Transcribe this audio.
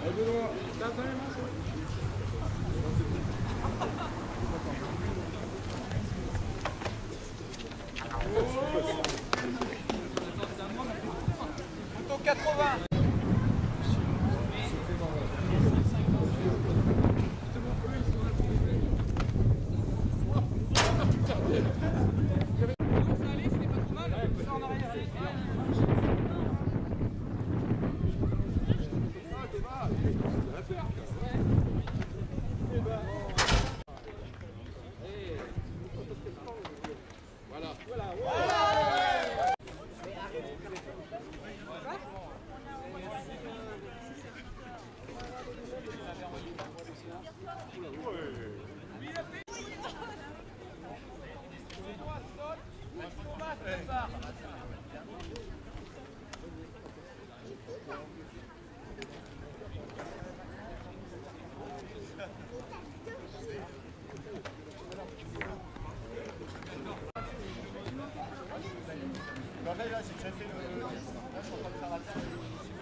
Plutôt 80 Après, là, c'est très je suis en train de faire